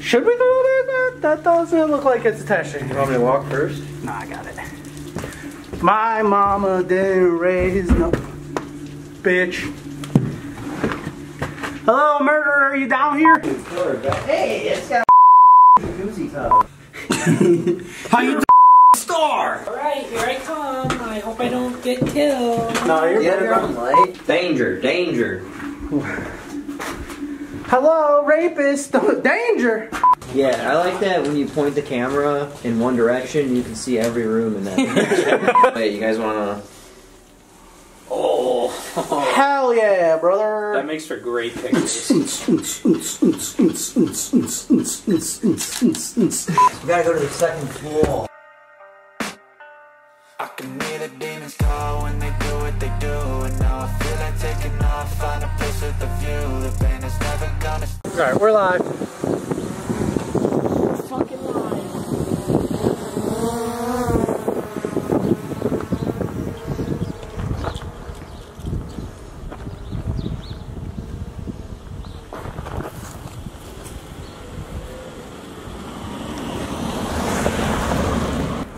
Should we go there? That, that doesn't look like it's attached to You want me to walk first? No, I got it. My mama didn't raise no bitch. Hello, murderer, are you down here? Hey, it's got Goosey top. How you Star! Alright, here I come. I hope I don't get killed. No, you're Yeah, better. on light. Danger, danger. Hello, rapist. Danger. Yeah, I like that when you point the camera in one direction, you can see every room in that. Wait, you guys wanna? Oh, Hell yeah, brother. That makes for great pictures. we gotta go to the second floor. Gonna Alright, we're live. Fucking live.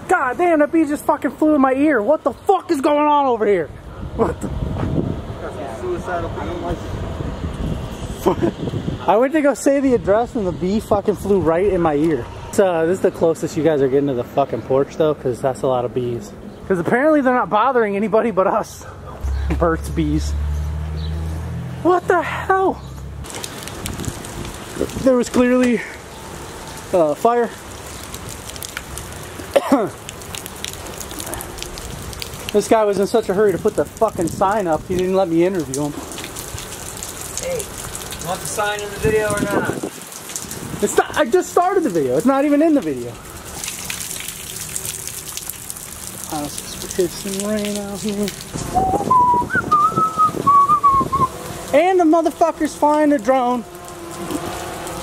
God damn, that bee just fucking flew in my ear. What the fuck is going on over here? What the? I went to go say the address and the bee fucking flew right in my ear. So this is the closest you guys are getting to the fucking porch though, because that's a lot of bees. Because apparently they're not bothering anybody but us. Burt's bees. What the hell? There was clearly uh, fire. This guy was in such a hurry to put the fucking sign up, he didn't let me interview him. Want the sign in the video or not? It's not, I just started the video. It's not even in the video. Oh, it's pissing rain out here. And the motherfucker's flying a drone.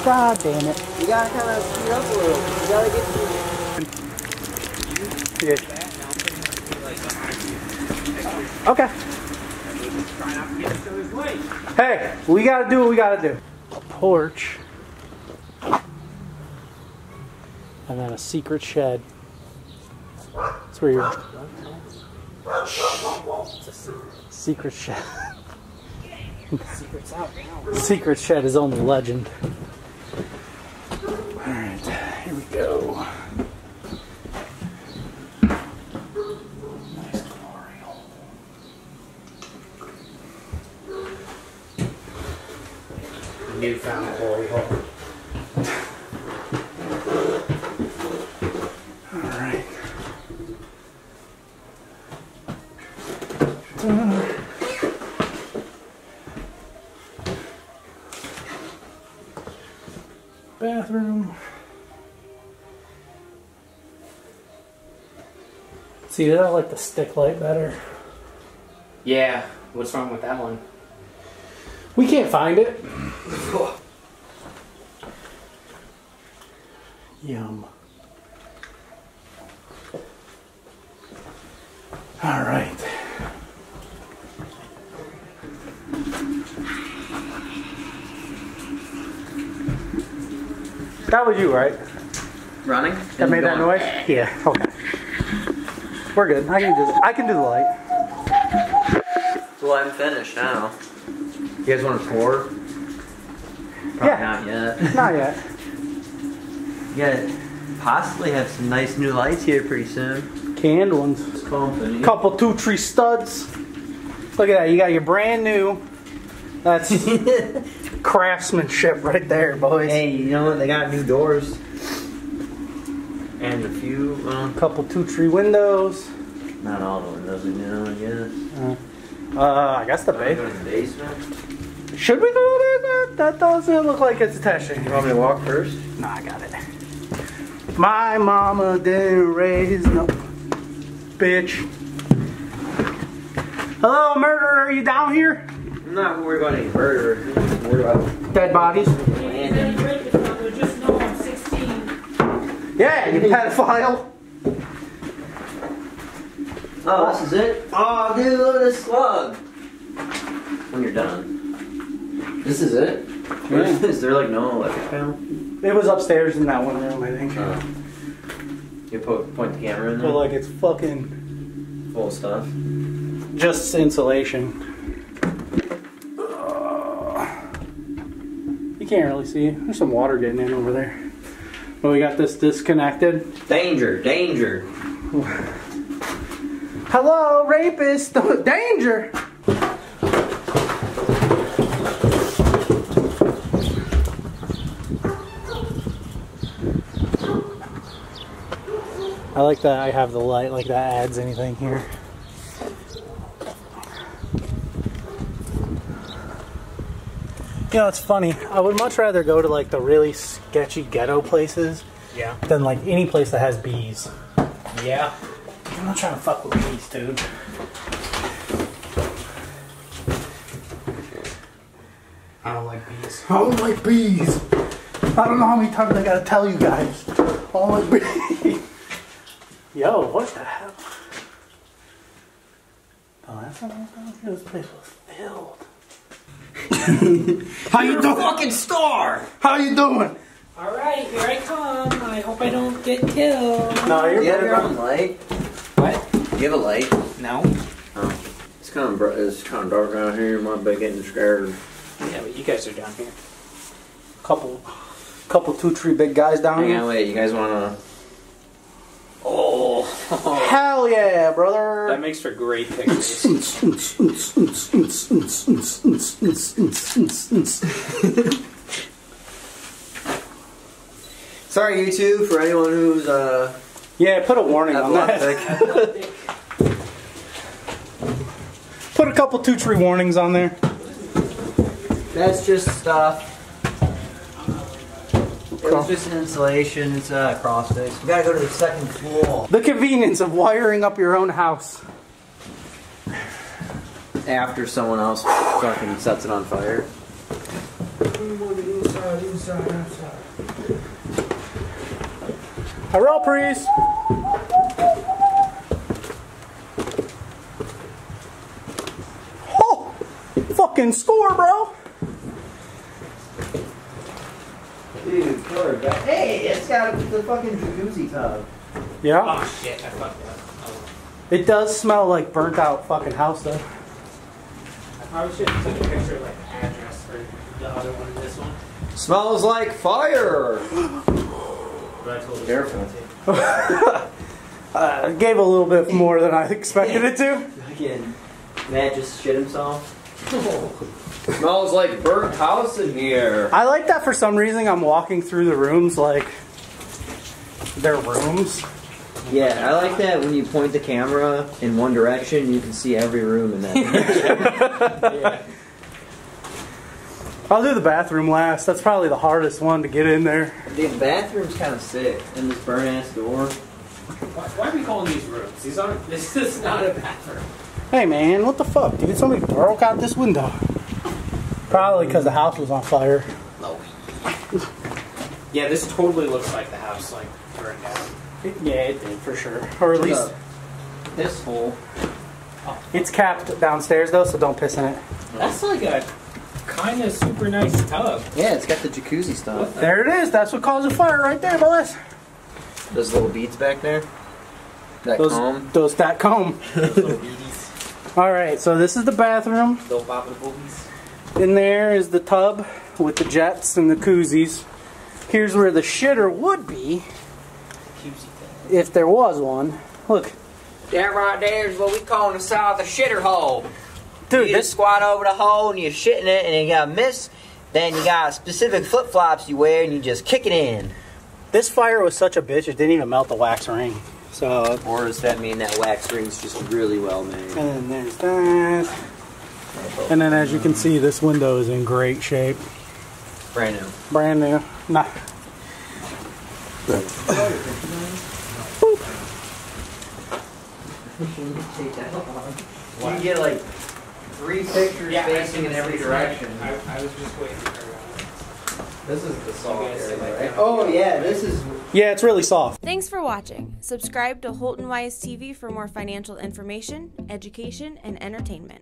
God damn it. You gotta kind of speed up a little. You gotta get to Yeah. Okay. Hey, we gotta do what we gotta do. A porch. And then a secret shed. That's where your secret shed. Secret's out now. Secret shed is only legend. Alright, here we go. Nice glory hole. Newfound glory hole. Alright. Uh, bathroom. See, I like the stick light better. Yeah, what's wrong with that one? We can't find it. Yum. All right. That was you, right? running. That made that noise? Yeah. Okay. We're good. I can just I can do the light. Well, I'm finished now. You guys want to pour? Probably Yeah. not yet. Not yet. You gotta possibly have some nice new lights here pretty soon. Canned ones. Company. Couple two tree studs. Look at that. You got your brand new. That's craftsmanship right there, boys. Hey, you know what? They got new doors. And a few, well, Couple two tree windows. not all the windows are new, I guess. Uh, I guess the Wanna bay. go to the basement? Should we go there? That, that doesn't look like it's attached to You want me to walk first? No, I got it. My mama didn't raise no bitch. Hello, murderer, are you down here? I'm not worried about any murder. I'm worried about Dead bodies? Any rapist out there, just know I'm 16. Yeah, you pedophile. Oh, this is it? Oh, dude, look at this slug. When you're done. This is it? Where's- Is there like no electric panel? It was upstairs in that one room, I think. Uh, you po- point the camera in there. But like it's fucking full of stuff. just insulation. You can't really see. There's some water getting in over there. But we got this disconnected. Danger! Danger! Hello, rapist! Danger! I like that I have the light, like that adds anything here. You know, it's funny. I would much rather go to like the really sketchy ghetto places Yeah. than like any place that has bees. Yeah. I'm not trying to fuck with bees, dude. I don't like bees. I don't like bees. I don't know how many times I gotta tell you guys. I don't like bees. Yo, what the hell? The last time I was down here, this place was. how you doing? Fucking star! How you doing? Alright, here I come. I hope I don't get killed. No, you're Do you have better. your light? What? Do you have a light? No. Oh. It's kind of br- it's kind of dark out here. You might be getting scared. Yeah, but you guys are down here. Couple, couple two, three big guys down Hang here. on, wait. You guys wanna? Oh, Hell yeah, brother. That makes for great pictures. sorry YouTube for anyone who's uh. Yeah, put a warning on that. Put a couple two tree warnings on there. That's just stuff. It was just an installation. It's uh, a cross fix. We gotta go to the second floor. The convenience of wiring up your own house. After someone else fucking sets it on fire. Hello, priest. Oh, fucking score, bro. Dude, killer guy. Hey, it's got the fucking jacuzzi tub. Yeah, oh shit, I fucked up. Oh. it does smell like burnt out fucking house though. I probably should have took a picture of like the address for the other one and this one. Smells like fire. But I told you Careful. Uh, it gave a little bit more than I expected it to. Fucking Matt just shit himself. Smells like burnt house in here. I like that for some reason. I'm walking through the rooms like they're rooms. Yeah, I like that when you point the camera in one direction, you can see every room in that. Yeah. I'll do the bathroom last. That's probably the hardest one to get in there. the bathroom's kind of sick, and this burnt ass door. Why, why are we calling these rooms? These aren't. This is not a bathroom. Hey man, what the fuck, dude? Somebody broke out this window. Probably because the house was on fire. Yeah, this totally looks like the house like burned down. yeah, it did for sure. Or at least This hole. it's capped downstairs though, so don't piss in it. That's like a kind of super nice tub. Yeah, it's got the jacuzzi stuff. There it is. That's what caused the fire right there, boys. Those little beads back there. That Those, comb. those that comb. Those little beaties. All right, so this is the bathroom. Little bobbin boobies. In there is the tub with the jets and the koozies. Here's where the shitter would be Cutesy thing. if there was one. Look, That right there is what we call in the south a shitter hole. dude, you this just squat over the hole and you're shitting it, and you got a miss. Then you got specific flip flops you wear, and you just kick it in. this fire was such a bitch. It didn't even melt the wax ring. So, Or does that mean that wax ring's just really well made? and then there's that. And then as you can see, this window is in great shape. Brand new. Brand new. Nah. You get like three pictures Yeah, facing in every direction. I, I was just waiting for her. This is the soft area, like right? Oh yeah, this is Yeah, it's really soft. Thanks for watching. Subscribe to Holton Wise TV for more financial information, education, and entertainment.